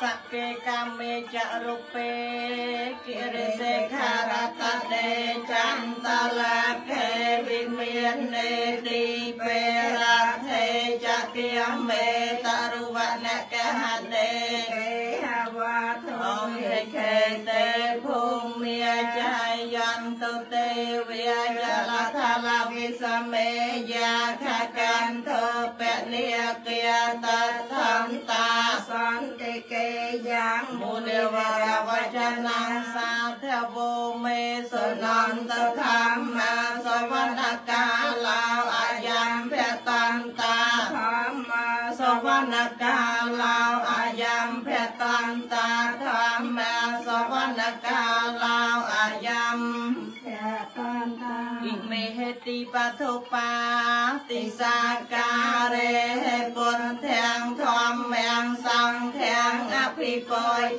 sakke kame cak rupe kire sekara tade cang talake bimien ne di perak he cak វិសមេយាខកន្ធពនិកយតថន្តាសន្តិកេយ៉ាងមូលវរវចនាសាធវោមេសនន្តធម្មសវនកាលាអាយាមភតន្តាធម្មសវនកាលាអាយាមភតន្តាធម្មសវនកាលាអាយាមភតន្តាអ៊ីមេ ហេតិបតុបា តិសាការេពុនទាំងធម្មំសង្ឃំ អភិប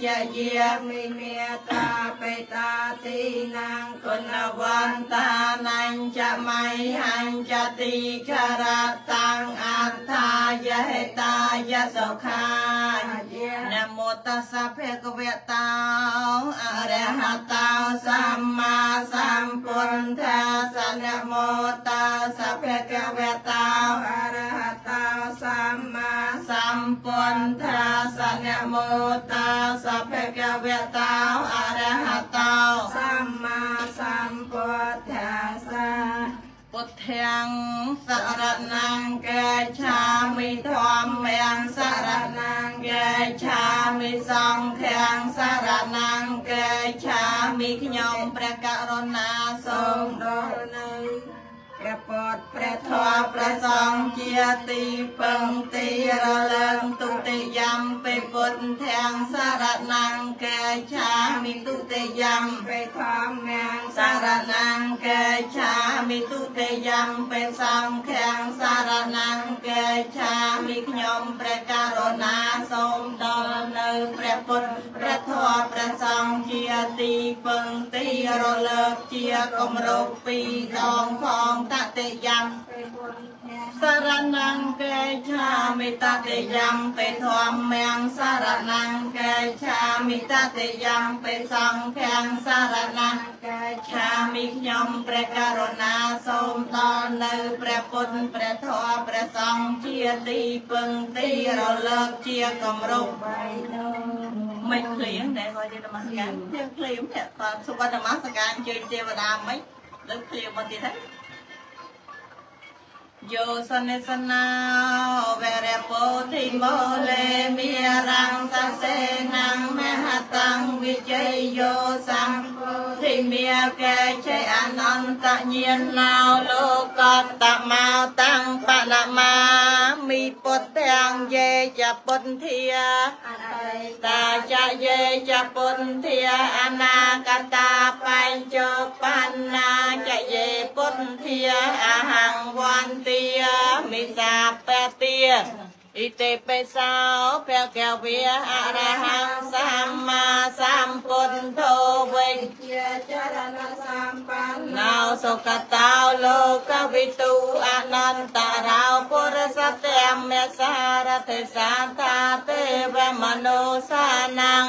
យយាមិមេតាបេតាទីនាងគុណវន្តានញ្ចមៃហញ្ចតិខរតាំងអត្ថាយហេតាយសុខានមោតស្សៈភគវតោអរហតោសម្មាសម្ពុទ្ធសនមោតស្សៈភគវតោអរហតោសម្មា សម្ពុទ្ធសនមោតស្សៈភគវតោអរហតោសម្មាសម្ពុទ្ធសាពុទ្ធាំសរណង្កេឆាមិធម្មំសរណង្កេឆាមិសង្ឃំសរណង្កេឆាមិខ្ញុំព្រះករុណាសូមដល់នៅព្រះ ពុទ្ធព្រះធម៌ព្រះសង្ឃជាទីពឹងទីរលឹងទុតិយំពេពុទ្ធទាំងសរណង្កេឆាមិទុតិយំពេធម្មំសរណង្កេឆាមិទុតិយំពេសង្ឃំសរណង្កេឆាមិខ្ញុំព្រះករុណាសូមដល់នៅព្រះពុទ្ធព្រះធម៌ព្រះសង្ឃជាទីពឹងទីរលឹកជាគម្រោកពីរដងផងតតិយំសរណង្កេឆាមិតតិយំពេធម្មំសរណង្កេឆាមិតតិយំពេសង្ឃំសរណង្កេឆាមិខ្ញុំព្រះករុណាសូមដល់នៅព្រះពុទ្ធព្រះធម៌ព្រះសង្ឃជាទីពឹងទីរលឹកជាគម្រោកបីនោះមិនភ្លៀងតែគាត់ទៅនមស្ការយើងភ្លៀងតែគាត់សុវណ្ណនមស្ការអញ្ជើញទេវតាមិនលើភ្លៀងមកទៀតហើយ យោសនេសនាវរពោធិមោលេមីរងសសេនំមហតੰវិជ័យយោសម្ពោធិ មេកេជ័យអនន្តញាណោលោកតមោតាំងបណមាមីពុទ្ធទាំងយេចពុទ្ធាអតីតាចយេចពុទ្ធាអនាគតាបញ្ចុបណ្ណាចយេពុទ្ធាអហង្វន្តិមិសាបតិ អ៊ីទេបេសោព្រះកវីអរហំសម្មាសម្ពុទ្ធទោវិជ្ជាចរណសម្បន្នោសុគតោលោកវិទូអនន្តរោពុរសតេមសារតិសាតាទេវមនោសានំ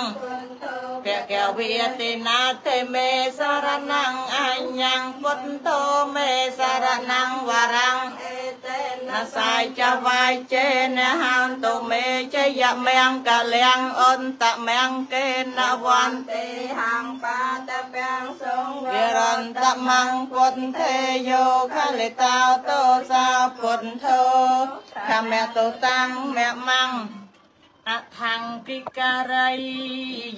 ព្រះកវីតិណាទេមេសារណំអញ្ញំពុទ្ធោមេសារណំវរំអេត នសាយចវាយចេនហន្តុមេជយមង្គលៀងអន្តមង្គេនវន្តិហំបាតពាំងសង្វរន្តមង្គពុទ្ធេយោខលិតោតោសាពុទ្ធោខមតោតាំងមមង្គ អថង្គិការ័យ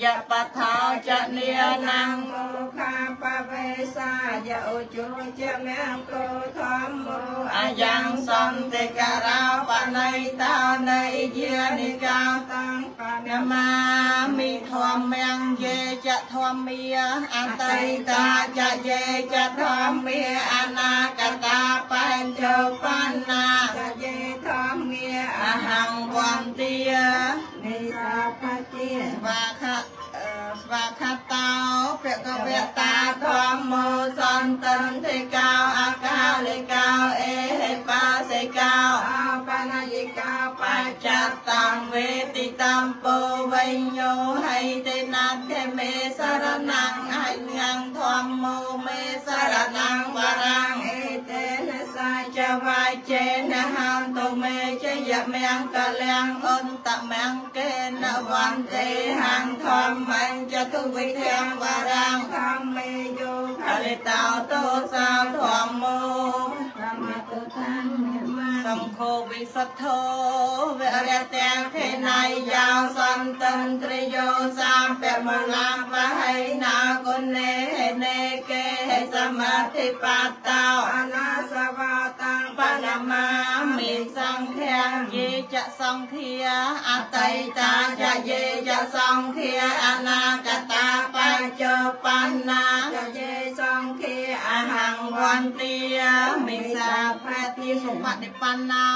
យបថាចនិយនំមុខាបវេសាយឧជុជមង្គោធម្មអយ៉ាងសន្តិការោបណៃតានៃយានិកាតាំងបណមាមិធម្មំយេចធម្មាអតីតាចយេចធម្មាអនាគតាបញ្ចុបណ្ណាចយេធម្មាអហង្វន្តិនិសាបតិស្វាខៈស្វាខតោពកវតាធម្មោសន្តន្តិកោអកាလိកោអេហេបាសិកោអបនយិកោបច្ចតੰវេទិតំពោវិញ្ញោហៃទេណាទេមេសរណ មៀងកលៀងអន្តមង្គេនវន្ទេហំធម្មញ្ចតុវិធាំវរាំងធម្មេយោខលិតោទោសោធម្មោធម្មទុតាំសង្ឃោវិសុទ្ធោវិរៈទាំងធេណៃយោសន្តន្ទ្រយោសាមពមលាបហៃណាគុណេហេនេកេហេសមាធិបតោអនាសវតាំងប ណមាមិសង្ឃាយេចសង្ឃាអតីតាចយេចសង្ឃាអនាគតាបច្ចុប្បន្នាចយេសង្ឃាអហង្វន្តិមិសាភតិសុបតិបណ្ណោ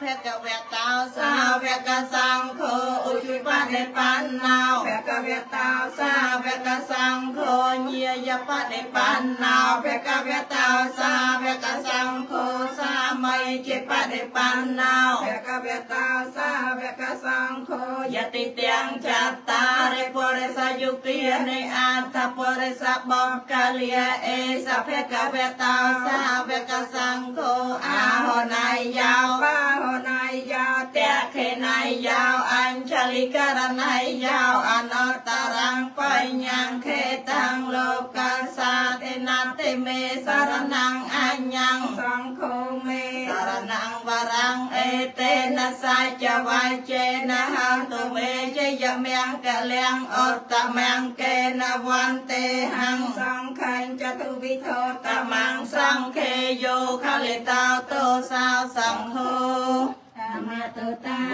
ភគវតោសាវកសង្ឃោឧជបតិបណ្ណោភគវតោសាវកសង្ឃោញាយបតិបណ្ណោភគវតោសាវកសង្ឃោសាមយជាបតិបណ្ណោភគវតោសាវកសង្ឃោយតិទាំងចត្តារិពុរិសយុគិនៃអត្ថពុរិសបំកាលិអេសភគវតោសាវកសង្ឃោអាហោណៃយោបាហោណៃយោតេខេណៃយោអញ្ជលិករណៃយោអនតរងបញ្ញាងខេតាំងលោកសាទេណាទេមេសរណងអញ្ញងសង្ឃោមេស រណងវរាំងអេតេនសាចវាយចេនហំទុមេជយមៀងកលៀងអតមង្គេនវន្ទេហំសង្ខញ្ចតុវិធោតមង្សង្ខេយោខលិតោតោសោសង្ឃោ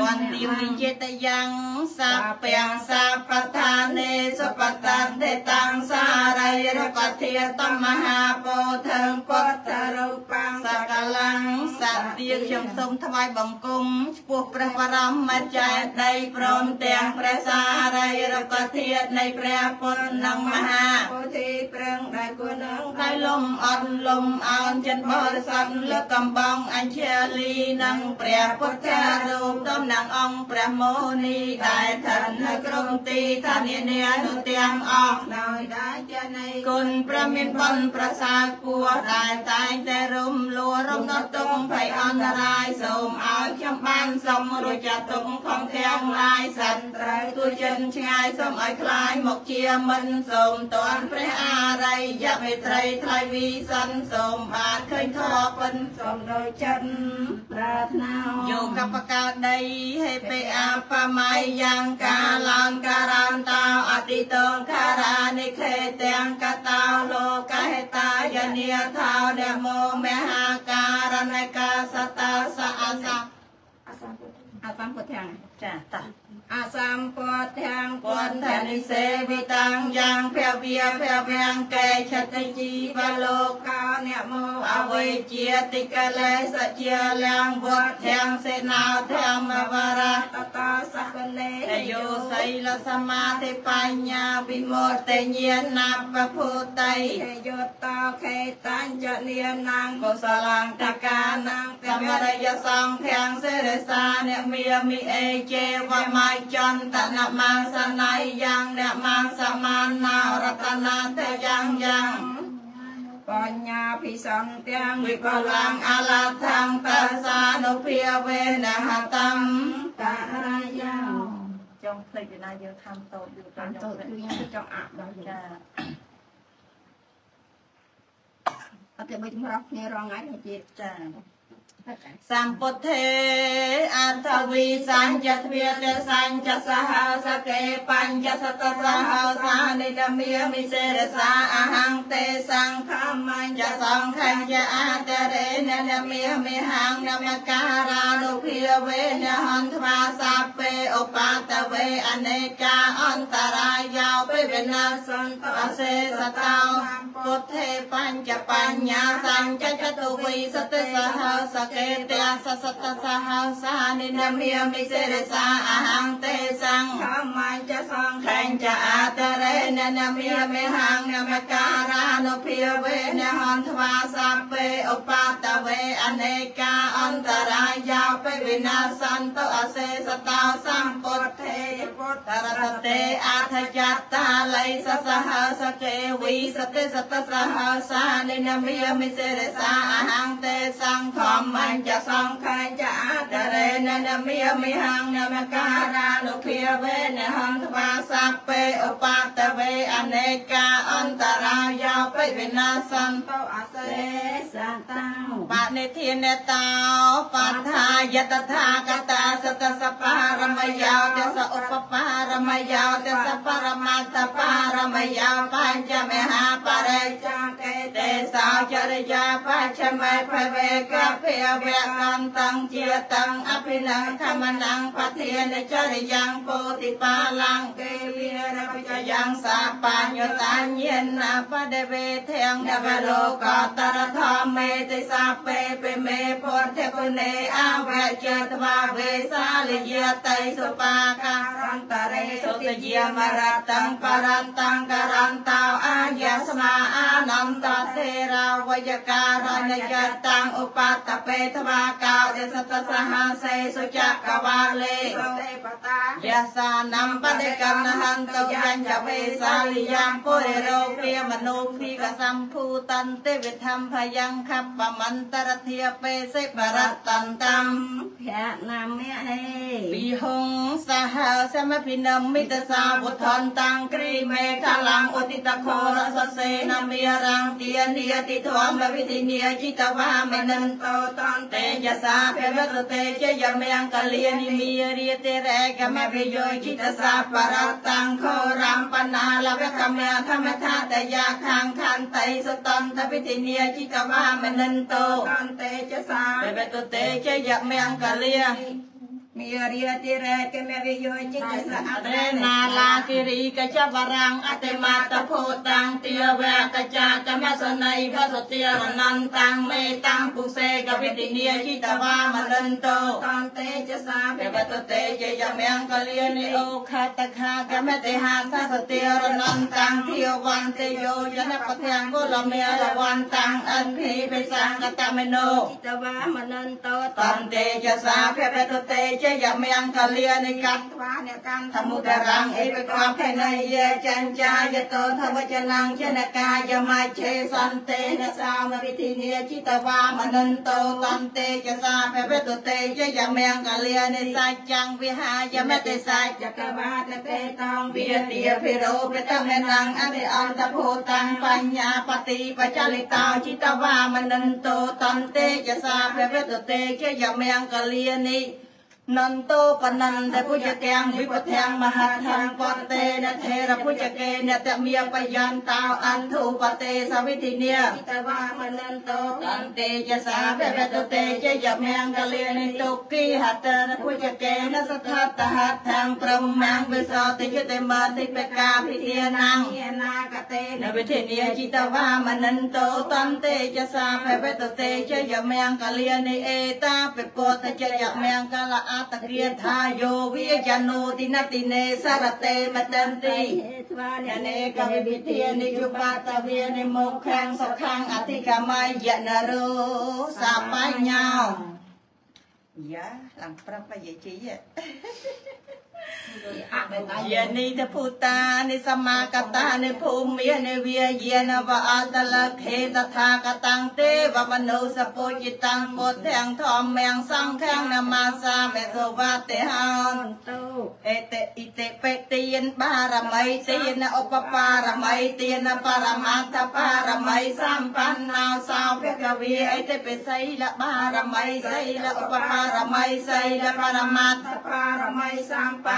វន្តិវិជិតយ៉ាងសាពាំងសាបតានេសបតានទេតាំងសារិរកធាតមហាពោធិពុទ្ធរូបាំងសកលាំងសទាខ្ញុំសូមថ្វាយបង្គំឆ្ពោះព្រះបរមចេតីព្រមទាំងព្រះសារិរកធានៃព្រះពុទ្ធនិងមហាពោធិប្រឹងដែលគួរនឹងដោយលំអត់លំអោនចិនបរិស័ទលើកកំបងអញ្ជលីនិងព្រះពុទ្ធរូបតំណាងអង្គព្រះមោនីដែលឋិននៅក្រុមទីឋាននានុទាំងអស់ដោយដាជានៃគុណព្រះមានបុណ្យប្រសើរគួរដែលតែងតែរំលួរំដោះទុំភ័យអន្តរាយសូមឲ្យខ្ញុំបានសុំរួចចាត់ទុំខំទាំងឡាយសន្ត្រូវទួចិនឆ្ងាយសូមឲ្យคลายមកជាមិនសូមតន់ព្រះអារិយមេត្រីថ្លៃវិសិនសូមបានឃើញធម៌ពិនសូមដោយចិត្តប្រាថ្នាយោក បកើតដីហេពេអាបមៃយ៉ាងកាលងការ៉ានតោអតិតងខារានិខេទាំងកតោលោកហេតាយនីថោនមោមហាការណកាសតាសអសៈអ សំពុទ្ធាចាតោះអសម្ពុទ្ធាងពុទ្ធនិសេវិតាំងយ៉ាងភវិភវាំងកេឆតិជីវលោកោអ្នកមោអវេជាតិកលេសជាលាំងវត្តទាំងសេនោធម្មវរៈតតសកលេតយោសីលសមាធិបញ្ញាវិមោតញ្ញាណបពុតៃយោតោខេតាញ្ចនានាងកុសលង្កកានាងកម្មរយសង្ឃាំងសេរសាអ្នកមីមិអេជេវមៃចន្តនមាសណៃយ៉ាងអ្នកមាសមានណារតនាទេយ៉ាងយ៉ាងបញ្ញាភិសន្ទាំងវិបលាំងអលថੰតសានុភាវេនហតំតរាយោចង់ភ្លេចពីណាយើងធ្វើតូចយូរទៅតូចគឺយើងចង់អាប់ដល់ចាអត់ទេបីចម្រោះគ្នារងថ្ងៃទៅចា សម្ពុទ្ធេអត្ថវិសញ្ចទ្វាទេសញ្ចសហសកេបញ្ចសតសហសានិតមាមិសេរសាអហង្ទេសង្ឃមញ្ចសង្ឃញ្ចអតរេននមាមិហង្នមការានុភាវេនហន្ថ្វាសាពេ ឧបតវេអនេកាអន្តរាយោពេវិណាសន្តអសេសតោពុទ្ធេបញ្ចបញ្ញាសញ្ចចតុវិសតសហសកេតេសសតសហសានិនមាមិសេរសាអហង្ទេសង្ឃមញ្ចសង្ខញ្ចអតរេននមាមិហង្នមការានុភាវេនហន្ថ្វាសាពេឧបតវេអនេកាអន្តរាយោពេវិណាសន្តអសេសតោសម្ពុទ្ធេតរសតេអធចតាល័យសសហសកេវិសតិសតសហសានិនមិយមិសេរសាអហង្ទេសង្ឃមញ្ចសង្ខាញ្ចអតរេននមិយមិហង្នមការានុភាវេនហង្ថ្វាសពេឧបតវេអនេកាអន្តរាយោ បិវិណាសន្តោអសេសតោបនិធានតោបថាយតថាកតាសតសបារមយោទសឧបបារមយោទសបរមត្តបារមយោបញ្ចមហាបរិចាកេទេសោចរិយាបច្ឆមេភវេកភិវៈកន្តੰជាតੰអភិលង្ខមនੰបធានចរិយ៉ាងពោតិបាលង្កេវិរវិចយ៉ាងសាបញ្ញតាញាណបដវេធំដវលោកតរធម្មេតិសាពេពេមេពុទ្ធគុណេអវេចតវាវេសាលយតៃសុបាការន្តរេសុតយាមរតੰបរន្តੰករន្តោអាយស្មាអានន្តទេរាវយការណយតੰឧបតបេទវាកោទសតសហសេសុចកវាលេទេបតាយសានំបដិកម្មហន្តញ្ញវេសាលិយ៉ាងពុរិរោពាមនុភីธิกสัมภูตันเตวิธรรมพยังขับปมันตรเทียเปเสปรัตตันตัมพระนามเยเฮปีหงสหเสมาพินมิตสาบุทนตังกรีเมฆาลังอติตโครสเสนเมียรังเตียนียติทวมวิธีเนียจิตวามนันโตตันเตยสาเพวตเตเจยเมียงกะเลียนิมีเรียเตเรกแมะพิโยจิตสาปรัตตังโครัมปนาลเวคเมธรรมธาตยาคังខន្តិសតន្តវិធិនិយจิตវាមិនន្តោតន្តេចសាភវតតេជយមយង្កលៀ មីរិយតិរេកមេវិយោចិតសអត្រេណាឡាគិរីកចបរាំងអតិមាតភូតាំងទាវៈកចាកមសន័យភសតិរណន្តੰមេតាំងពុសេកវិតិនីចិតវាមនន្តោតន្តេចសាពេបតតេជយមៀងកលៀនិអូខតខាកមតិហាសសតិរណន្តੰធាវន្តិយោយនពធាំគុលមេរវន្តੰអនភីបិសង្កតមេនោចិតវាមនន្តោតន្តេចសាពេបតតេជយមៀងកលៀនិកន្តវានកម្មធមុតរੰអេបកមភេណយេចញ្ចាយតោធវចនੰចនកាយមច្ឆេសន្តិនសាមវិធិនិចិតវាមនន្តោតន្តេចសាភវតុតេជយមៀងកលៀនិសច្ចੰវិហាយមតិសច្ចកវាតតេតងវិទាភិរោបតមេនੰអភិអន្តភូតੰបញ្ញាបតិបចលិតោចិតវាមនន្តោតន្តេចសាភវតុតេជយមៀងកលៀនិ នន្តោកនន្តពុជទាំងវិពធាំងមហាធាំងបតេនធេរពុជកេនតមៀបយន្តោអន្ធុបតេសវិធិនីតវាមនន្តោតន្តេចសាវេវតតេចយមង្គលេនិទុគីហតនពុជកេនសថតហតាំងព្រមមាំងវិសតិយតេមតិបកាភិធានាងអនាគតេនវិធិនីจิตវាមនន្តោតន្តេចសាវេវតតេចយមង្គលេនិអេតាពិពតចយមង្គលាតគ្រាថាយោវិយនោទិនតិនេសារតេមតន្តិស្វាននេកវិវិធានិយុបតវិនិមុខាងសុខាងអធិកមយនរោសបញ្ញោយ៉ាឡើងប្រាប់បយាជី យានិតភូតានិសមាកតានិភូមិនិវិយានវអតលខេតថាកតាំងទេវមនុសពុជិតាំងពុទ្ធាំងធម្មំសង្ឃំនមាសាមេសវតិហោនតុអេតេអ៊ីតេបេទានបារមីទានឧបបារមីទានបរមត្ថបារមីសម្បណ្ណោសោភគវីអេតេបិសីលបារមីសីលឧបបារមីសីលបរមត្ថបារមីសម្បណ្ណោ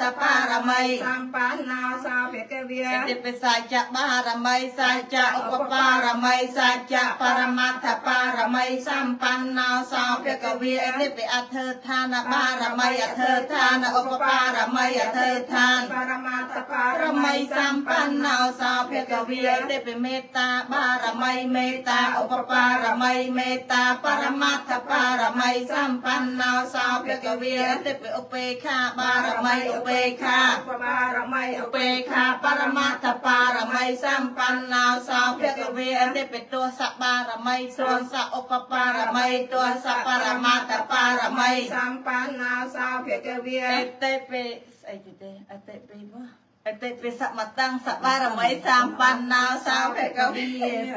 ថបារមីសម្បណ្ណោសោភគវេទេពវិរិយបារមីវិរិយៈឧបបារមីវិរិយបរមត្ថបារមីសម្បណ្ណោសោភគវេទេពខន្តីបារមីខន្តីឧបបារមីខន្តីបរមត្ថបារមីសម្បណ្ណោសោភគវេទេពសច្ចបារមីសច្ចឧបបារមីសច្ចបរមត្ថបារមីសម្បណ្ណោសោភគវេទេពអធិដ្ឋានបារមីអធិដ្ឋានឧបបារមីអធិដ្ឋានបរមត្ថបរមីសម្បណ្ណោសោភគវីទេពមេត្តាបារមីមេត្តាឧបបារមីមេត្តាបរមត្ថបារមីសម្បណ្ណោសោភគវីទេពឧបេខាបារមីឧបេខាឧបបារមីឧបេខាបរមត្ថបារមីសម្បណ្ណោសោភគវីទេពទសបារមីទសឧបបារមីទសបរមត្ថបារមីសម្បណ្ណោសោភគវេអតិពេស្អីទៅទេអតិពេវៈ អតិពេសមតੰសបារមីសម្បណ្ណោសោភគវី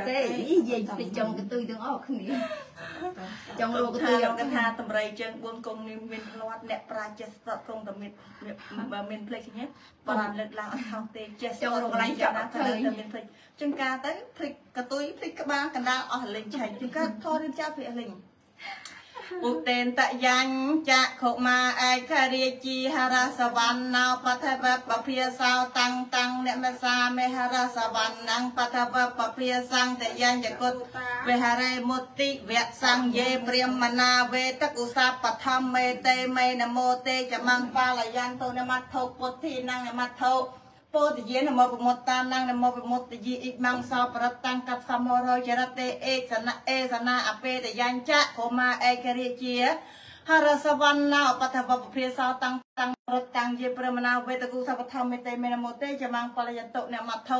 ទេនិយាយពីចុងកន្ទុយទាំងអស់គ្នាចុងលោលោកកថាន្ទុយលោកថាតម្រៃជើង4គង់នេះមានផ្លាត់អ្នកប្រាជ្ញចេះស្ទាត់គង់តែមានបើមានភ្លេចគ្នាបើលើកឡើងអត់ខុសទេចេះស្ទាត់កន្លែងចាប់ណាទៅមានភ្លេចជាងការទៅភ្លេចកតុយភ្លេចក្បាលកណ្ដាលអស់លេងឆៃជាងការថតរៀនចាប់ភ្លេចលេង ឧតេនតយាញចក្ខុមាឯករាជីហរសវណ្ណោបថវបភាសោតាំងតាំងអ្នកមសាមេហរសវណ្ណងបថវបភាសង្តយាញចគុតវិហរេមុតិវៈសង្យេព្រាមណាវេតកុសបឋមមេតេមេនមោទេចមង្បាលយន្តោនមត្ថោពុទ្ធីនងនមត្ថោ ពោធិយានមោប្រមុតតានាងនមោប្រមុតយីអ៊ីមង្សោប្រតតាំងកັບសមរយចរតេអេសនៈអេសនាអពេតយាញចៈកុមាឯករាជាហរសវណ្ណោបតវពភាសោតាំងតាំងរត់តាំងជាព្រមណាវេតគុសបធម្មមេតេមេនមោទេចមង្ពលយតុនមត្ថោ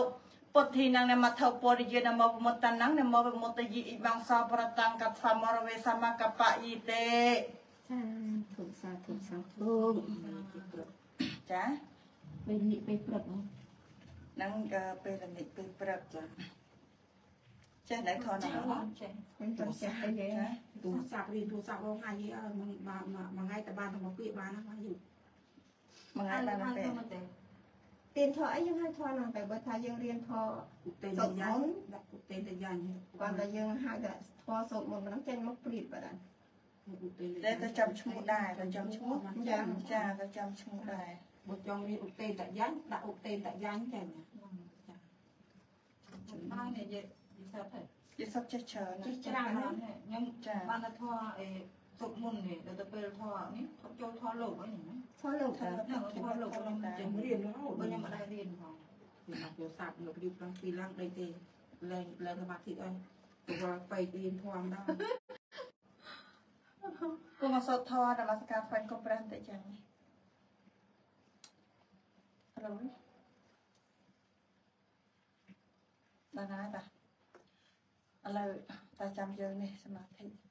ពុទ្ធីនាងនមត្ថោពោធិយានមោប្រមុតតានាងនមោប្រមុតយីអ៊ីមង្សោប្រតតាំងកັບសមរវេសមកបយីទេធុសាធុសាធុចា ពេលនេះពេលព្រឹកហ្នឹងហ្នឹងក៏ពេលល្ងាចពេលព្រឹកចាចេះតែខនហ្នឹងចេះមិនទៅចេះអីទេចាទូរស័ព្ទរៀនទូរស័ព្ទរងហើយអើមិនបានមួយថ្ងៃតែបានតែមកពាក្យបានណាបានយូរមួយថ្ងៃបានតែពេលទៀនធေါ်អីយើងឲ្យធေါ်ហ្នឹងតែបើថាយើងរៀនធေါ်ឧតេនតយាញដាក់ឧតេនតយាញគាត់តែយើងហៅតែធေါ်សូត្រមុនហ្នឹងចេញមកព្រៀតបាត់ហើយឧតេនតែទៅចាំឈ្មោះដែរទៅចាំឈ្មោះចាចាទៅចាំឈ្មោះដែរ បើចង់រៀនឧតេនតយាញដាក់ឧតេនតយាញចេះចាបាននិយាយនិយាយទៅយល់សុខចេះច្រើនចេះច្រើនណាស់ខ្ញុំចាបានតែធေါ်អេសុកមុននេះដល់ទៅពេលធေါ်នេះធေါ်ចូលធေါ်លោកហ្នឹងណាធေါ်លោកថាហ្នឹងធေါ်លោកខ្ញុំចេចេះះរៀនរហូតបើបើខ្ញុំខ្ញុំមិនដែររៀនផងពីមកទូរស័ព្ទយករៀបឡើងពីឡើងដេកទេលែងលែងសមាធិអីព្រោះបៃរៀនធំដែរគង់មកសូត្រធម៌ដល់មកសកាថ្វាយកុំប្រាំតែចឹង ហឡូដល់ណាតាឥឡូវតាចាំយើងនេះសមាធិ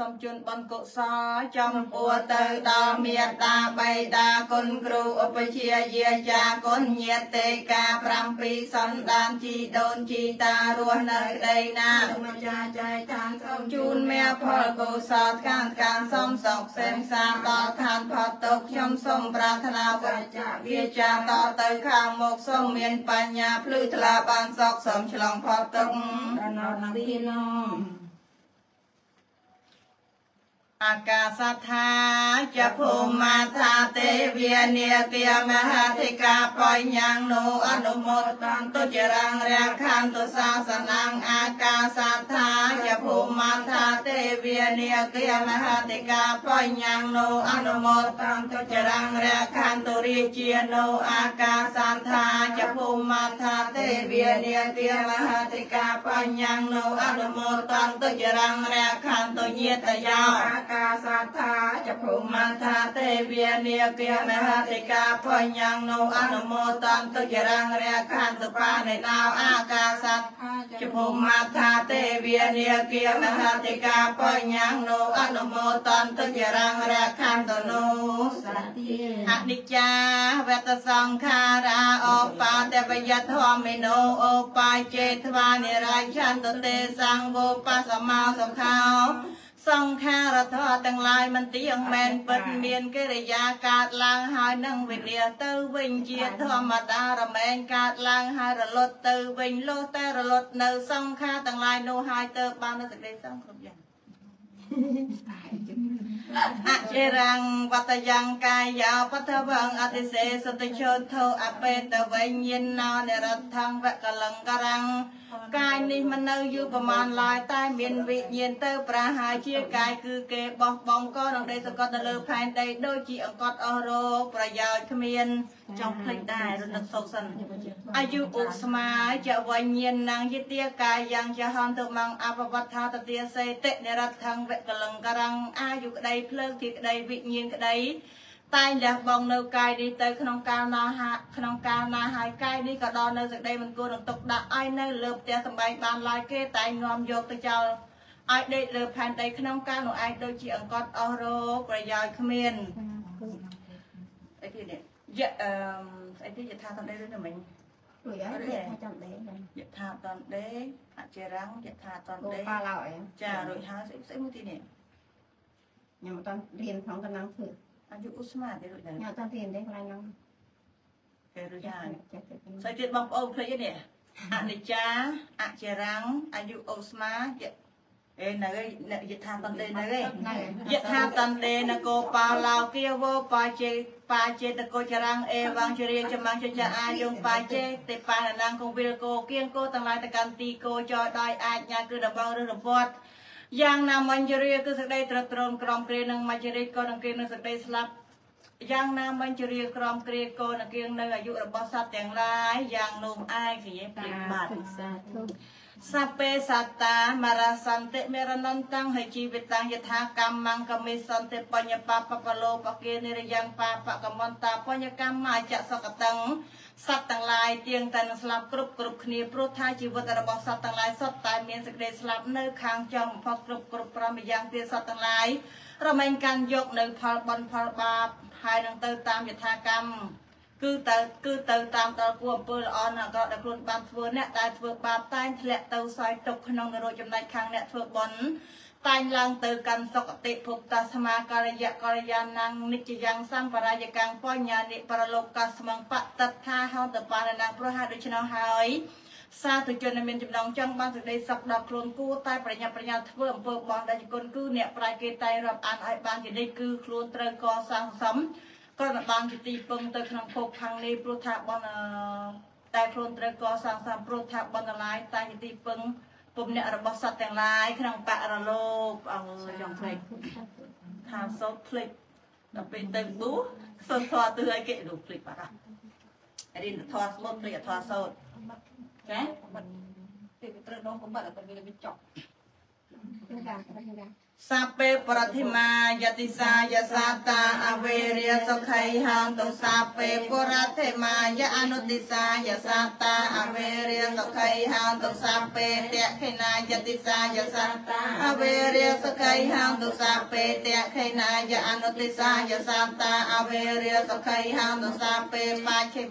សូមជូនបនកុសលចំពោះទៅដល់មេត្តាបៃតាគុណគ្រូឧបជាយាចាគុណញាតិកា7សន្តានជីដូនជីតារស់នៅក្តីណាមកចាចែកឋានសូមជូនមេផលកុសលខាងការសំសុខសេមសាដល់ឋានផុតទុកខ្ញុំសូមប្រាថ្នាវិជ្ជាវាចាតទៅខាងមុខសូមមានបញ្ញាភ្លឺថ្លាបានសុខសូមឆ្លងផុតទុកដល់ណណាទីណំ អាកាសថាចភូមាថាទេវានាគាមហាធិកាបញ្ញាំងនោអនុមោទនទុចរងរាខន្តុសាសនាងអាកាសថាចភូមាថាទេវានាគាមហាធិកាបញ្ញាំងនោអនុមោទនទុចរងរាខន្តុរាជានោអាកាសថាចភូមាថាទេវានាគាមហាធិកាបញ្ញាំងនោអនុមោទនទុចរងរាខន្តុញាតយោអាកាសថាចចភូភូមិមន្ថាទេវានាគាមហតិកាបញ្ញាំងនោអនុមោទនទុចរងរខន្តុបានិណោអាកាសតចភូមន្ថាទេវានាគាមហតិកាបញ្ញាំងនោអនុមោទនទុចរងរខន្តុនោសសាទាអនិច្ចាវតសង្ខារាអូបាតវយធម្មិណោអូបាយចេត្វានិរាយឆន្ទទេសង្វោបសមោសុខោ សសង្ខារធម៌ទាំងឡាយមិនទៀងមែនពិតមានកិរិយាកើតឡើងហើយនឹងវិនាសទៅវិញជាធម្មតារមែងកើតឡើងហើយរលត់ទៅវិញលុះតែរលត់នៅសង្ខារទាំងឡាយនោះហើយទៅបាននៅសេចក្តីសង្ឃគ្រប់យ៉ាង អចិរាំងវតយ៉ាងកាយោបតវងអតិសេសតិជោធោអបេតវេញ្ញាណោនិរដ្ឋੰវកលង្ករੰកាយនេះមិននៅយូរប្រមាណឡើយតែមានវិញ្ញាណទៅប្រហែលជាកាយគឺគេបោះបង់ក៏នឹងដេកសង្កត់នៅលើផែនដីដូចជាអង្កត់អស់រោប្រយោជន៍គ្មានចង់ភ្លេចដែររនឹកសោកសិនអាយុឧស្មាចវញ្ញាណនងយទាកាយយ៉ាងចហន្តមងអបវត្ថាតទាសេតិនិរដ្ឋੰវកលង្ករੰអាយុក្តីភ្លើងទីក្តីវិញ្ញាណក្តីតែងលះបង់នៅកាយនេះទៅក្នុងកាលណាហាក្នុងកាលណាហើយកាយនេះក៏ដល់នៅសេចក្តីមិនគួរនឹងទុកដាក់ឲ្យនៅលើផ្ទះសម្បែងបានឡើយគេតែងនាំយកទៅចោលឲ្យដេកលើផែនដីក្នុងកាលនោះឯងដូចជាអង្កត់អស់រោប្រយោជន៍គ្មានអីទៀតនេះយៈអឺស្អីទៀតយថាតដេឬនៅមិញរួចហើយថាចាំដែរយថាតដេអចិរាំងយថាតគោដេប៉ាឡោអីចារួចហើយស្អីស្អីមួយទៀតនេះខ្ញុំអត់រៀនផងកណ្ដឹងធ្វើអាយុឧស្មាទេរួចដែរខ្ញុំអត់រៀនទេកន្លែងហ្នឹងគេរួចហើយចេះទៅស្អីទៀតបងប្អូនភ្លេចទេនេះអនិច្ចាអចិរាំងអាយុឧស្មាយៈអេនៅឯយថាតដេនៅឯហ្នឹងយថាតន្តេនគោបាឡោគាវោបាចេបាចេតកោចរាំងអេវងជរាចមងចចាអាយងបាចេទេបាណនាងគងវិលគោគៀងគោទាំងឡាយតកាន់ទីគោចោដោយអាចញាគឺដំបងឬរពត យ៉ាងណាមញ្ញរាគឺសេចក្តីត្រឹមត្រង់ក្រំគ្រានឹងមញ្ញរាក៏នឹងគ្រានឹងសេចក្តីស្លាប់ យ៉ាងណាមញ្ញរាក្រំគ្រាក៏នឹងគ្រានៅអាយុរបស់សត្វទាំងឡាយយ៉ាងនោះឯងជាព្រិបាត់សាធុសពេសត្តាមរសន្តិមេរនន្តងហើយជីវិតាំងយថាកម្មង្កមិសន្តិបញ្ញបបបលោបគេនិរយ៉ាងបាបកមន្តាបញ្ញកម្មអចសកតੰសត្វទាំងឡាយទៀងតែនឹងស្លាប់គ្រប់គ្រប់គ្នាព្រោះថាជីវិតរបស់សត្វទាំងឡាយសុទ្ធតែមានសេចក្តីស្លាប់នៅខាងចំបំផុតគ្រប់គ្រប់ប្រមយ៉ាងទៀតសត្វទាំងឡាយ រមែងកាន់យកនៅផលបន់ផលបាបហើយនឹងទៅតាមយថាកម្មគឺទៅគឺទៅតាមដល់គួរអំពើល្អណាស់ក៏ដែលខ្លួនបានធ្វើអ្នកដែលធ្វើបាបតែងធ្លាក់ទៅសោយទុកក្នុងនរកចំណែកខាងអ្នកធ្វើបុណ្យតែងឡើងទៅកាន់សុគតិភពតាស្មាកាលយៈកលយាណងនិច្ចយ៉ាងសម្បរាយកាំងបញ្ញានិប្រលោកកស្មងបតតថាហោតបាណនាងព្រោះហេតុដូច្នោះហើយ សាធុជនដែលមានចំណងចង់បានសេចក្តីសុខដល់ខ្លួនគួរតែប្រញាប់ប្រញាល់ធ្វើអំពើបន់ដែលជាគុណគឺអ្នកប្រាជ្ញគេតែងរាប់អានឲ្យបានជានិច្ចគឺខ្លួនត្រូវកសាងសង់ក៏នឹងបានជាទីពឹងទៅក្នុងភពខាងនេះព្រោះថាបនអឺតែខ្លួនត្រូវកសាងសាមព្រោះថាបនទាំងឡាយតែជាទីពឹងពុំអ្នករបស់សត្វទាំងឡាយក្នុងបរលោកអើយចង់ភ្លេចថាសោតភ្លេចដល់ពេលទៅប៊ូសូនធေါ်ទឺឲ្យគេនោះភ្លេចបាត់ហើយរៀនធေါ်ស្មូតភ្លេចធေါ်សោត ចាមិនពេលត្រូវដងកំបិតតែវាវាចប់ខ្ញុំតាមខ្ញុំតាមសាពេប្រតិមាយតិសាយសាតាអវេរិយសុខៃហံតុសាពេប្រតិមាយអនុតិសាយសាតាអវេរិយសុខៃហံតុសាពេតខេណាយតិសាយសាតាអវេរិយសុខៃហံតុសាពេតខេណាយអនុតិសាយសាតាអវេរិយសុខៃហံតុសាពេបាឆេ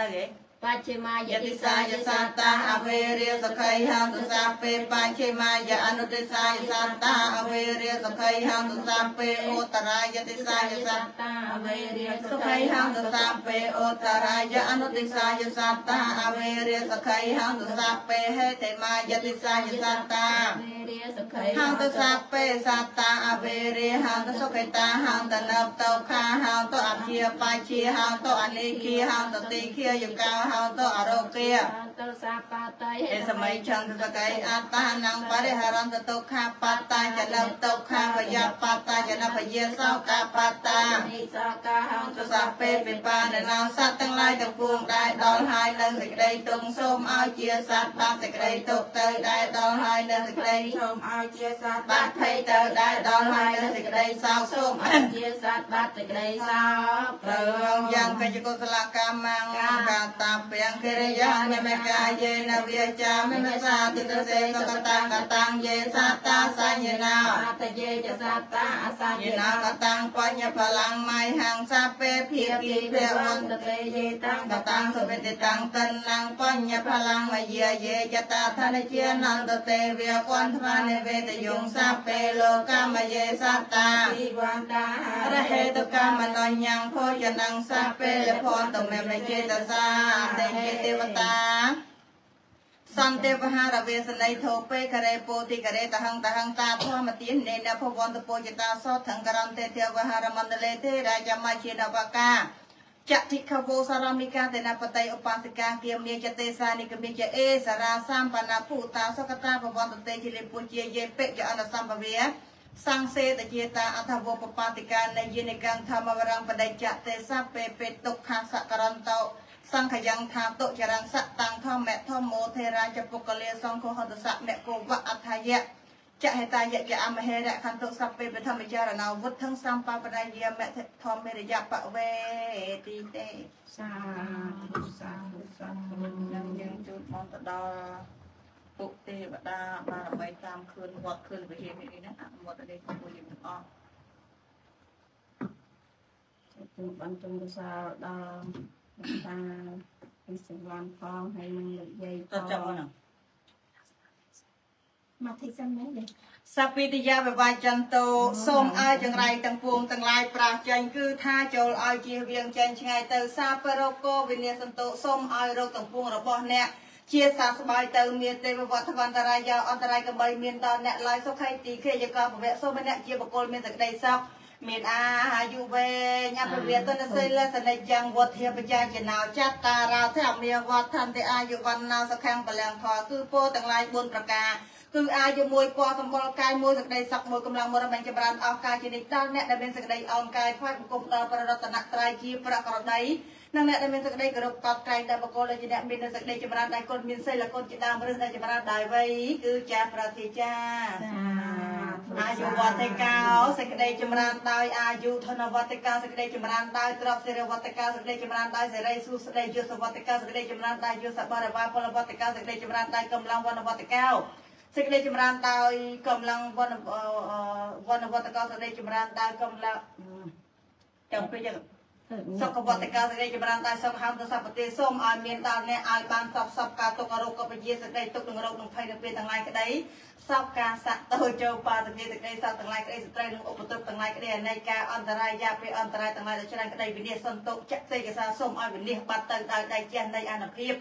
នៅឯ បច្ចេមាយយតិសាយសាតាអវេរិយសខៃហံទុសាពេបញ្ឆេមាយអនុតិសាយសាតាអវេរិយសខៃហံទុសាពេអូតរាយតិសាយសាតាអវេរិយសខៃហံទុសាពេអូតរាយអនុតិសាយសាតាអវេរិយសខៃហံទុសាពេហេតេមាយតិសាយសាតាវេរិយសុខៃហံតុសាពេសាតាអវេរិហံតុសុខេតាហံតនបតោខាហံតុអភិយបញ្ជាហံតុអនិគិហံតុតិគិយកាហံតុអរោគិតលសាបាតៃអេសម័យចន្ទសកៃអតានងបរិហរន្តតុខាបតាចលតុខាវយបតាចនភយសោកាបតានិសកាហងទុសាពេពិបានណោសត្វទាំងឡាយទាំងពួងដែលដល់ហើយនៅសេចក្តីទុំសូមឲ្យជាសត្វបានសេចក្តីទុកទៅដែលដល់ហើយនៅសេចក្តីសូមឲ្យជាសាទបាត់ភ័យទៅដែលដល់ហើយនៅសេចក្តីសោកសូមអញ្ជាសត្វបាត់សេចក្តីសោករឿងយ៉ាងកិច្ចកុសលកម្មងកាតាបពាំងកិរិយាមេមកាយេនវិចាមេមសាទិតសេសកតាំកតាំងយេសតាសញ្ញនោអតយេចសតាអសាយយនោនោកតាំងបញ្ញបលាំងមៃហង្សាពេភិគិភវន្តទេយេតាំងកតាំងសវិតិតាំងតនំបញ្ញបលាំងមយាយេចតាធនជានន្តទេវៈគន្ធវានិវេតយងសាពេលោកមយេសតាជីវន្តារហេតុកម្មនញ្ញងភោជនងសាពេលភនតមេមចេតសាទេជាទេវតាសន្តិវហារវេសនីធោពេករេពោតិករេតហង្តហង្តាធម្មទាននេនភវន្តពោចតាសោថង្ករន្តទេវហារមណ្ឌលេទេរាជមជានវកាចតិខវោសារមិកាតេនបតីឧបាសិកាគៀមនាចទេសានិកមិជាអេសារាសម្បណ្ណាភូតាសកតាភវន្តទេជាលិពុជាយេពេចអនសម្ភវេសង្សេតជាតាអថវបបាតិកានៃយនិកាំងធម្មវរងបដិចទេសៈពេពេទុក្ខសករន្តោ សង្ខយ៉ាងថាតុចរង្សតាំងធម្មធម្មោធេរាចពុកលាសង្ឃហតសៈមកោវៈអថយៈចហេតាយៈចអមហេរៈខន្តុសពេបធម្មចារណោវុទ្ធੰសម្បបដយាមៈធម្មមេរយៈបវេទីទេសាធុសាធុសាធុនឹងយើងជួបមកទៅដល់ពុកទេវតាបារមីតាមខឿនវត្តខឿនវិហារនេះណាអនុមោទនាចំពោះយើងទាំងអស់ជូនបានជូនកសលដល់លោក តាពីសិវ័នផងហើយនឹងលោកយាយតចាប់ហ្នឹងមកទីសិនមែនទេសពិទយាវិវាចន្ទោសូមឲ្យចង្រៃទាំងពួងទាំងឡាយប្រាស់ចេញគឺថាចូលឲ្យជៀសវាងចេញឆ្ងាយទៅសាបរោគោវិនាសន្តោសូមឲ្យរោគទាំងពួងរបស់អ្នកជាសះស្បើយទៅមានទេវវត្តវន្តរាយោអន្តរាយកំបីមានដល់អ្នកឡាយសុខៃទីខេយកបវៈសូមអ្នកជាបុគ្គលមានសេចក្តីសុខ មានអាយុវែងអភិរិយតនសិលសនិយ៉ាងវត្តធាបជាចណោចតារាធម្មមាវត្តន្តិអាយុវណ្ណោសុខំបលាំងផលគឺពោទាំងឡាយ4ប្រការគឺអាយុមួយពណ៌សម្បល់កាយមួយសេចក្តីសុខមួយកម្លាំងមួយរមែងចម្រើនអស់កាយជានិច្ចដល់អ្នកដែលមានសេចក្តីអោនកាយថ្វាយបង្គំដល់ប្ររតនត្រ័យជាប្រក្រដីនិងអ្នកដែលមានសេចក្តីគោរពកត់ក្រែងដល់បុគ្គលដែលជាអ្នកមានសេចក្តីចម្រើនដែលគុណមានសិលគុណជាដើមរឹសដែលចម្រើនដោយវ័យគឺចាស់ប្រតិចា អាយុវត្តកោសេចក្តីចម្រើនដោយអាយុធនវត្តកោសេចក្តីចម្រើនដោយទ្រព្យសិរិវត្តកោសេចក្តីចម្រើនដោយសេរីសុស្តីយុសវត្តកោសេចក្តីចម្រើនដោយយុសបរិវារពលវត្តកោសេចក្តីចម្រើនដោយកម្លាំងវណ្ណវត្តកោសេចក្តីចម្រើនដោយកម្លាំងវណ្ណអឺវណ្ណវត្តកោសេចក្តីចម្រើនដោយកម្លាំងទាំងពីរយ៉ាង សុខវត្តកោសេចក្តីចម្រើនដោយសុខហំទៅសពតិសូមឲ្យមានដល់អ្នកឲ្យបានសពសពការទុកអរោគកបជាសេចក្តីទុកនឹងរោគនឹងភ័យនឹងពេលទាំងឡាយក្តីសពការស័កតូចចូលបាតនីសេចក្តីសត្វទាំងឡាយក្តីស្ត្រីនឹងឧបទ្រពទាំងឡាយក្តីអនេកការអន្តរាយយ៉ាពេលអន្តរាយទាំងឡាយដែលច្រើនក្តីវិនិច្ឆ័យសន្ទុកចក្តីកសាសូមឲ្យវិនិច្ឆ័យបាត់ទៅដោយដៃជះនៃអនុភាព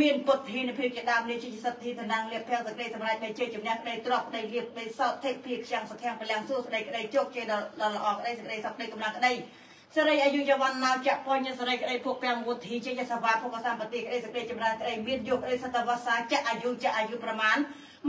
មានពុទ្ធិនិភិជាដើមនេះជាសទ្ធិតំណាងលៀបភែសក្តីសម្រាប់នៃជ័យជំនះក្តីទ្រព្យក្តីលៀបក្តីសោតធិភិខ្ចាំងសខាំងពលាំងសួរស្តីក្តីជោគជ័យដល់ដល់ល្អក្តីសេចក្តីសុខក្តីកម្លាំងក្តី សេរីអាយុយវណ្ណោចៈបញ្ញសេរីក្តីភពពាំងវុធីជាយសវាភពសម្បត្តិក្តីសេចក្តីចម្រើនក្តីមានយុគក្តីសតវសាចៈអាយុចៈអាយុប្រមាណ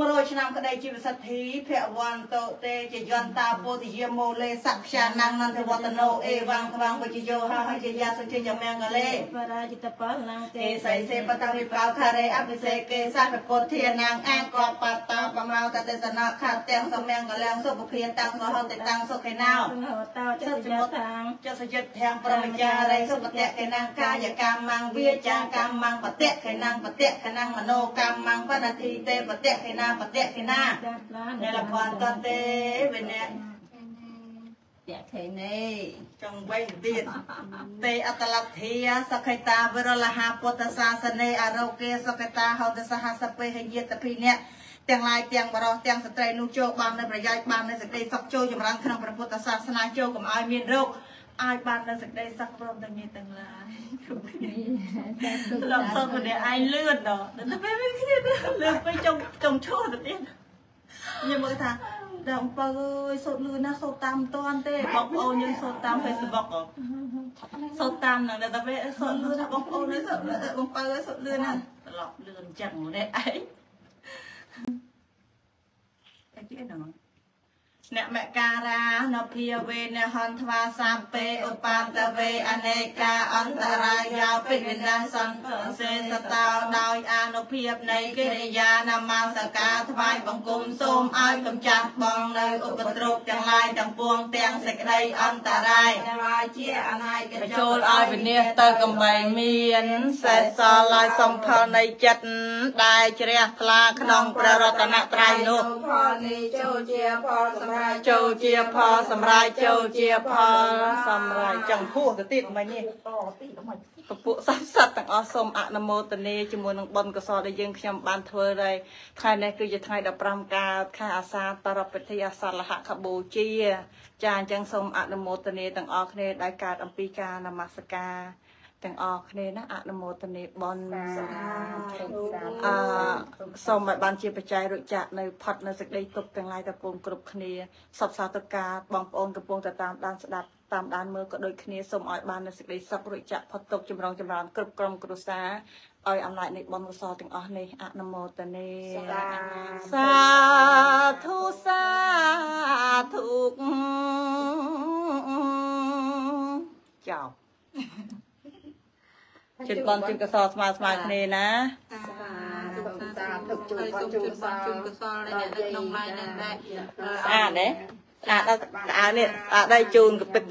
100ឆ្នាំក្តីជីវសទ្ធិភវន្តោទេជាយន្តាពោធិយាមោលេសក្យានੰនន្តវតនោអេវងថ្វាងវិជយោហហជាយាសុជាយមង្គលេបរាជិតពលឡាងទេទេសៃសេបតវិបោខារេអភិសេកេសាពពុទ្ធានាងអង្គបតតបមោតទេសនៈខទាំងសមង្គលាំងសុភភានតាំងសហតិតាំងសុខេណោហោតោចសិយតាងចសយុទ្ធធាំប្រមចារិសុបតៈកេណាងកាយកម្មងវាចាកម្មងបតៈកេណាងបតៈកេណាងមโนកម្មងបណតិទេបតៈកេណាបតៈកេណាដាត់ឡានេលភន្តតេវិនៈតែខេនេចងវៃទៀតទេអតលទ្ធាសក្ខតាវិរលហាពុទ្ធសាសនេអរោគេសក្ខតាហោទសហសពេហយតភិនៈទាំងឡាយទាំងបរោះទាំងស្ត្រីនោះចូលបាននៅប្រយោជន៍បាននៅសេចក្តីសុខចូលចម្រើនក្នុងព្រះពុទ្ធសាសនាចូលកុំឲ្យមានរោគ អាចបាននៅសេចក្តីសុខព្រមទាំងញាតិទាំងឡាយលោកសុខម្នាក់ឯងលឿនដល់តែពេលវាគ្នាលឿនពេកចុងចុងឈោះទៅទៀតខ្ញុំមើលថាដល់អំពើអើយសូត្រលឿនណាស់សូត្រតាមមិនតាន់ទេបងប្អូនយើងសូត្រតាម Facebook ហ៎សូត្រតាមហ្នឹងតែពេលសូត្រលឿនណាស់បងប្អូននេះសូត្របងពៅសូត្រលឿនណាស់ត្រឡប់លឿនចឹងម្នាក់ឯងតែគេហ្នឹង អ្នកមការានភាវេនហន្ទវាសម្ពេឧបាទវេអនេកាអន្តរាយោពិវិណាសន្តសេសតោដោយអនុភាពនៃកិរិយានមសការថ្វាយបង្គំសូមឲ្យកំចាត់បងនៅឧបទ្រពទាំងឡាយទាំងពួងទាំងសេចក្តីអន្តរាយទាំងឡាយជាអនាគតបញ្ចូលឲ្យវិនិច្ឆ័យទៅកំបីមានសេសសល់ឲ្យសំផលនៃចិត្តដែលជ្រះថ្លាក្នុងព្រះរតនត្រ័យនោះផលនេះចូលជាផលសម្រាប់ចូលជាផលសម្រាប់ចូលជាផលសម្រាប់ចឹងហួសទៅទៀតមិញនេះតទីដល់មកពពួកសត្វសត្វទាំងអស់សូមអនុមោទនាជាមួយនឹងបុណ្យកុសលដែលយើងខ្ញុំបានធ្វើដែរថ្ងៃនេះគឺជាថ្ងៃ15កើតខែអាសាឍបរពិធីអាសាឡហកបូជា ចាអញ្ចឹងសូមអនុមោទនាទាំងអស់គ្នាដែលកើតអំពីការនមស្ការ ទាំងអស់គ្នាណាអនុមោទនាបុណ្យអឺសូមឲ្យបានជាបច្ច័យរុចៈនៅផុតនៅសេចក្តីទុកទាំងឡាយតពងគ្រប់គ្នាសពសាធុការបងប្អូនកំពុងតែតាមដានស្ដាប់តាមដានមើលក៏ដូចគ្នាសូមឲ្យបាននៅសេចក្តីសុខរុចៈផុតទុកចម្រងចម្រើនគ្រប់ក្រុមគ្រួសារឲ្យអំណាចនៃបុណ្យកុសលទាំងអស់នេះអនុមោទនាសាធុសាធុចប់ ជិតបនជិតកសលស្មើស្មើគ្នាណាសាធុជួយហើយបសូនមជួយជូនបសានជូនកុសលដែលនៅក្នុងឡាយនេះដែរស្អាតទេស្អាតដល់ស្អាតនេះស្អាតដែរជូនកពិត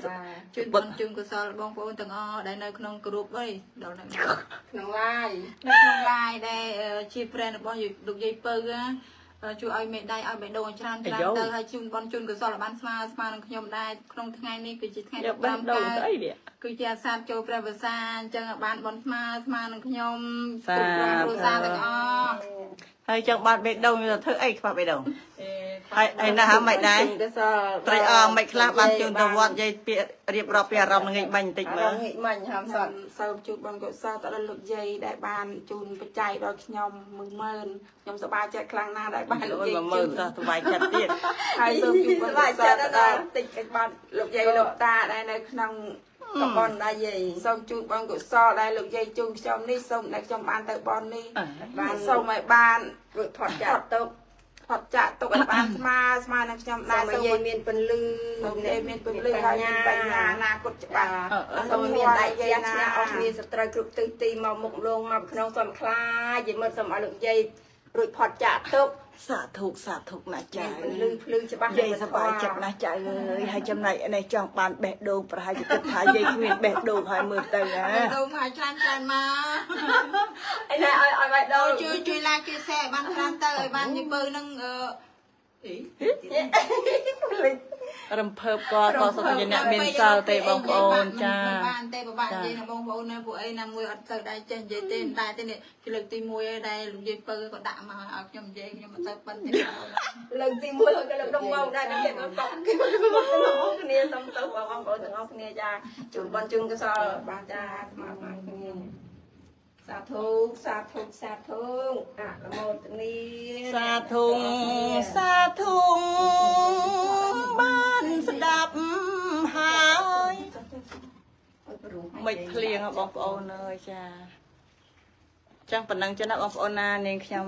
ជូនបនជូនកុសលបងប្អូនទាំងអស់ដែលនៅក្នុងក្រុមអីដល់នៅក្នុងឡាយនៅក្នុងឡាយដែលជាប្រេនរបស់លោកយាយពៅ ជួយឲ្យមេដៃឲ្យបេះដូងច្រើនច្រើនទៅហើយជូនបនជូនកុសលបានស្មើស្មើនឹងខ្ញុំដែរក្នុងថ្ងៃនេះគឺជាថ្ងៃយកបេះ15ដូងកើតទៅអីនេះគឺជាអាសាទចូលព្រះវស្សាអញ្ចឹងឲ្យបានបនស្មើស្មើនឹងខ្ញុំសាគ្រប់ក្រុមគ្រួសារទាំងអស់ហើយចង់បានបេះដូងទៅធ្វើអីខ្វះបេះដូង ហើយហើយណាស់មិនដែរកសលត្រីអងមិនខ្លះបានជូនទៅវត្តយាយពាក្យរៀបរាប់ពីអារម្មណ៍ងាយបាញ់បន្តិចមើលងិចមាញ់ហាមសសូតមសូមជូនបងកុសលទៅដល់លោកយាយដែលបានជូនបច្ច័យដល់ខ្ញុំ10000ខ្ញុំសប្បាយចិត្តខ្លាំងណាស់ដែលបានលោកអូយយាយមើជូលនសោះសុបាយចិត្តទៀតហើយសូមជូនបងកុសលទៅដល់តិចកិច្ចបានលោកយាយលោកតាដែលនៅក្នុងកបនដែរយាយសូមជូនបងកុសលដែលលោកយាយជូនខ្ញុំនេះសូមដែលខ្ញុំបានទៅបននេះបានសូមឲ្យបានរួចផុតចាក់ទុក ផុតចាក់ទុកឲ្យបានស្មើស្មើនឹងខ្ញុំតែដែរមកសូមយាយមានពលឺសូមយាយមានពលឺហើយមានបញ្ញាអនាគតច្បាស់សូមមានដៃជាឈ្នះអស់គ្នាសត្រូវគ្រប់ទិសទីមកមុខលងមកក្នុងសំខ្លាយាយមើលសូមឲ្យលោកយាយរួចផុតចាក់ទុកសាធុសាធុណាស់ចាមានពលឺភ្លឺច្បាស់យាយសប្បាយចិត្តណាស់ចៅអើយហើយចំណែកនេះចង់បានបេះដូងប្រហែលជាគិតថាយាយគ្មានបេះដូងហើយមើលទៅណាបេះដូងមកច្រើនច្រើនមក ឯណាឲ្យឲ្យបាយដល់ជួយជួយឡាជួយសែបានច្រើនទៅឲ្យបានយើងមើលនឹងអឺរំភើបគាត់ក៏សុខជាអ្នកមានសិលទេបងប្អូនចាបានទេពិបាកនិយាយណាបងប្អូនណាពួកអីណាមួយអត់ទៅដែរចេះនិយាយទេតែទេនេះជាលើកទី1ឯងដែរលោកយាយពៅក៏ដាក់មកឲ្យខ្ញុំនិយាយខ្ញុំមិនទៅប៉ិនទេលើកទី1គាត់ក៏លើកដងមកដែរនិយាយគាត់គេមកគ្នាសុំទៅបងប្អូនទាំងអស់គ្នាចាជូនបន់ជូនកសលបាទចាស្មាតស្មាតគ្នា សាធុសាធុសាធុអនុមោទនីសាធុសាធុបានស្ដាប់ហើយមិនភ្លៀងហ៎បងប្អូនអើយចាចឹងប៉ុណ្ណឹងចឹងណាបងប្អូនណានាងខ្ញុំ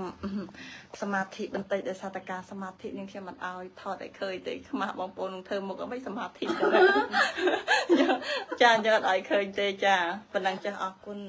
សមាធិបន្តិចដោយសារតែការសមាធិនាងខ្ញុំមិនអោយថតឲ្យឃើញទេខ្មាស់បងប្អូននឹងធ្វើមុខអ្វីសមាធិចឹងណាចាអញ្ចឹងអត់ឲ្យឃើញទេចាប៉ុណ្ណឹងចាស់អរគុណ